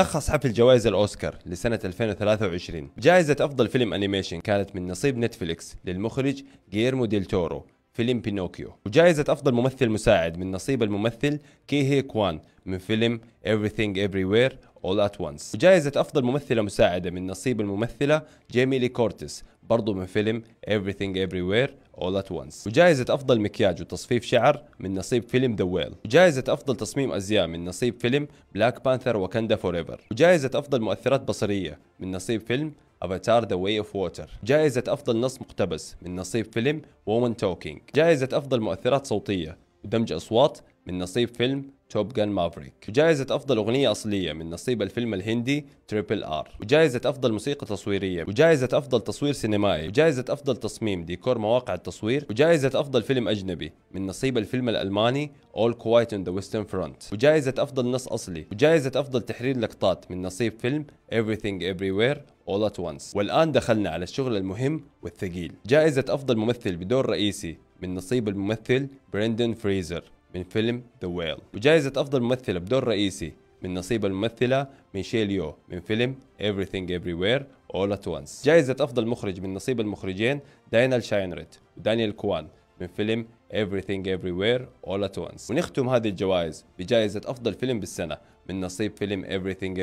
لخص حفل جوائز الأوسكار لسنة 2023 جائزة أفضل فيلم animation كانت من نصيب نتفليكس للمخرج جيرمو ديل تورو فيلم بينوكيو. وجائزة أفضل ممثل مساعد من نصيب الممثل كي هي كوان من فيلم Everything Everywhere All At Once. وجائزة أفضل ممثلة مساعدة من نصيب الممثلة جيمي لي كورتس برضو من فيلم Everything Everywhere All At Once. وجائزة أفضل مكياج وتصفيف شعر من نصيب فيلم The Whale. وجائزة أفضل تصميم أزياء من نصيب فيلم Black Panther Wakanda Forever وجائزة أفضل مؤثرات بصرية من نصيب فيلم Avatar The Way of Water جائزة أفضل نص مقتبس من نصيب فيلم Women Talking جائزة أفضل مؤثرات صوتية ودمج أصوات من نصيب فيلم Top Gun Maverick. وجائزة أفضل أغنية أصلية من نصيب الفيلم الهندي Triple R. وجائزة أفضل موسيقى تصويرية. وجائزة أفضل تصوير سينمائي. وجائزة أفضل تصميم ديكور مواقع التصوير. وجائزة أفضل فيلم أجنبي من نصيب الفيلم الألماني All Quiet on the Western Front. وجائزة أفضل نص أصلي. وجائزة أفضل تحرير لقطات من نصيب فيلم Everything Everywhere All at Once. والآن دخلنا على الشغل المهم والثقيل. جائزة أفضل ممثل بدور رئيسي من نصيب الممثل بريندن فريزر من فيلم The Whale وجائزة أفضل ممثلة بدور رئيسي من نصيب الممثلة ميشيل يو من فيلم Everything Everywhere All At Once. جائزة أفضل مخرج من نصيب المخرجين دانيال شاينرت ودانيال كوان من فيلم Everything Everywhere All At Once. ونختم هذه الجوائز بجائزة أفضل فيلم بالسنة من نصيب فيلم Everything